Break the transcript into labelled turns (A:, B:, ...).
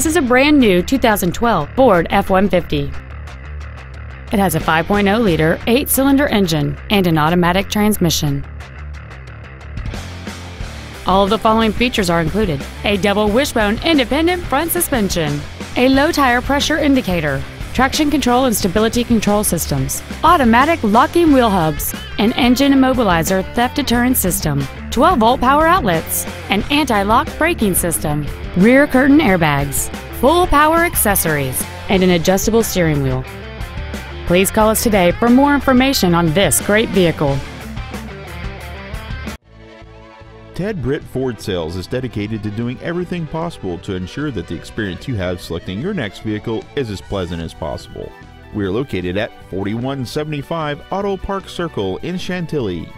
A: This is a brand new 2012 Ford F-150. It has a 5.0-liter eight-cylinder engine and an automatic transmission. All of the following features are included. A double wishbone independent front suspension, a low tire pressure indicator, traction control and stability control systems, automatic locking wheel hubs, an engine immobilizer theft deterrent system, 12 volt power outlets, an anti lock braking system, rear curtain airbags, full power accessories, and an adjustable steering wheel. Please call us today for more information on this great vehicle.
B: Ted Britt Ford Sales is dedicated to doing everything possible to ensure that the experience you have selecting your next vehicle is as pleasant as possible. We are located at 4175 Auto Park Circle in Chantilly.